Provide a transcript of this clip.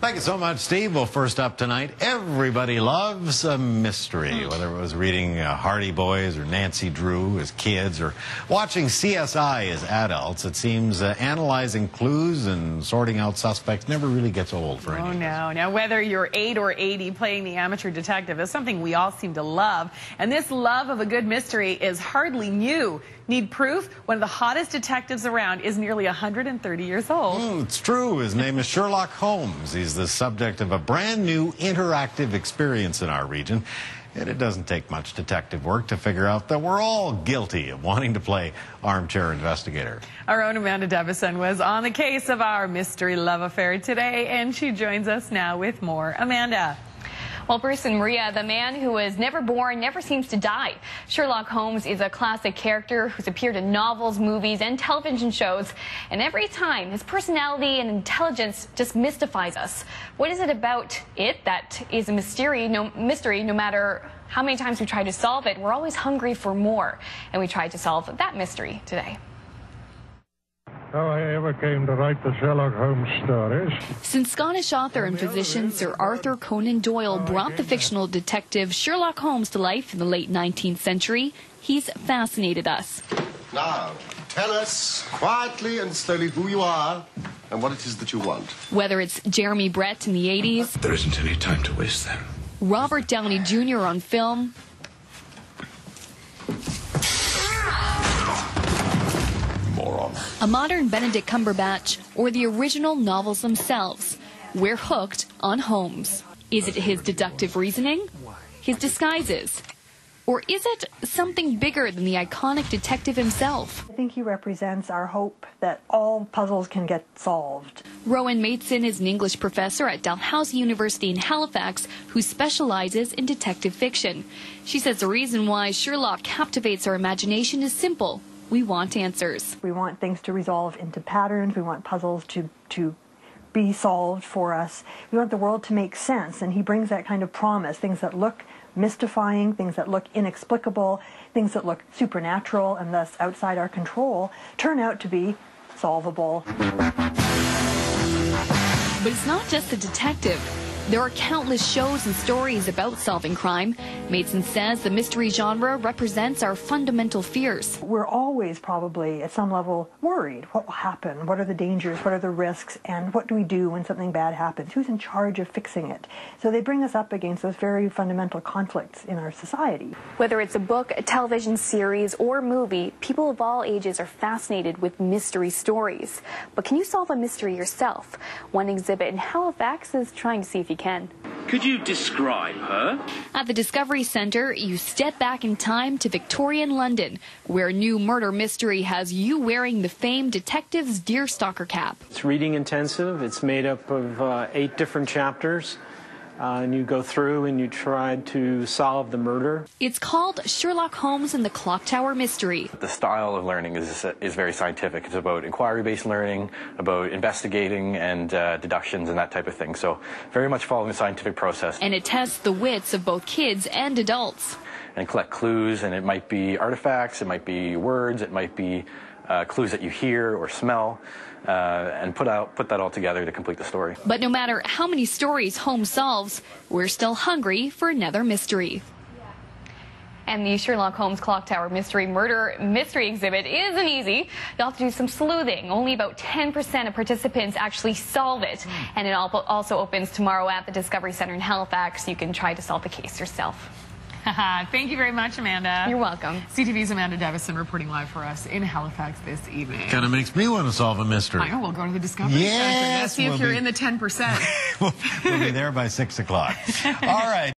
Thank you so much, Steve. Well, first up tonight, everybody loves a mystery, whether it was reading uh, Hardy Boys or Nancy Drew as kids or watching CSI as adults. It seems uh, analyzing clues and sorting out suspects never really gets old for Oh, any us. no. Now, whether you're 8 or 80, playing the amateur detective is something we all seem to love. And this love of a good mystery is hardly new. Need proof? One of the hottest detectives around is nearly 130 years old. Oh, it's true. His name is Sherlock Holmes. He's the subject of a brand new interactive experience in our region. And it doesn't take much detective work to figure out that we're all guilty of wanting to play armchair investigator. Our own Amanda Devison was on the case of our mystery love affair today, and she joins us now with more. Amanda. Well, Bruce and Maria, the man who was never born, never seems to die. Sherlock Holmes is a classic character who's appeared in novels, movies, and television shows. And every time, his personality and intelligence just mystifies us. What is it about it that is a mystery, no, mystery, no matter how many times we try to solve it? We're always hungry for more. And we tried to solve that mystery today. How I ever came to write the Sherlock Holmes stories. Since Scottish author and physician Sir Arthur Conan Doyle oh, brought the fictional detective Sherlock Holmes to life in the late 19th century, he's fascinated us. Now, tell us quietly and slowly who you are and what it is that you want. Whether it's Jeremy Brett in the 80s, There isn't any time to waste then. Robert Downey Jr. on film, a modern Benedict Cumberbatch, or the original novels themselves, we're hooked on Holmes. Is it his deductive reasoning? His disguises? Or is it something bigger than the iconic detective himself? I think he represents our hope that all puzzles can get solved. Rohan Maitzen is an English professor at Dalhousie University in Halifax who specializes in detective fiction. She says the reason why Sherlock captivates our imagination is simple. We want answers. We want things to resolve into patterns. We want puzzles to, to be solved for us. We want the world to make sense, and he brings that kind of promise things that look mystifying, things that look inexplicable, things that look supernatural and thus outside our control turn out to be solvable. But it's not just the detective. There are countless shows and stories about solving crime. Maitzen says the mystery genre represents our fundamental fears. We're always probably at some level worried. What will happen? What are the dangers? What are the risks? And what do we do when something bad happens? Who's in charge of fixing it? So they bring us up against those very fundamental conflicts in our society. Whether it's a book, a television series, or movie, people of all ages are fascinated with mystery stories. But can you solve a mystery yourself? One exhibit in Halifax is trying to see if you can. Could you describe her? At the Discovery Centre, you step back in time to Victorian London, where a new murder mystery has you wearing the famed detective's deerstalker cap. It's reading intensive. It's made up of uh, eight different chapters. Uh, and you go through and you try to solve the murder. It's called Sherlock Holmes and the Clock Tower Mystery. The style of learning is, is very scientific. It's about inquiry-based learning, about investigating and uh, deductions and that type of thing. So very much following the scientific process. And it tests the wits of both kids and adults. And collect clues, and it might be artifacts, it might be words, it might be uh, clues that you hear or smell, uh, and put out put that all together to complete the story. But no matter how many stories Holmes solves, we're still hungry for another mystery. And the Sherlock Holmes Clock Tower Mystery Murder Mystery Exhibit isn't easy. You'll have to do some sleuthing. Only about 10% of participants actually solve it. And it also opens tomorrow at the Discovery Center in Halifax. You can try to solve the case yourself. Thank you very much, Amanda. You're welcome. CTV's Amanda Davison reporting live for us in Halifax this evening. Kind of makes me want to solve a mystery. I know, we'll go to the Discovery Center. Yes, see if we'll you're be- in the 10%. we'll be there by 6 o'clock. All right.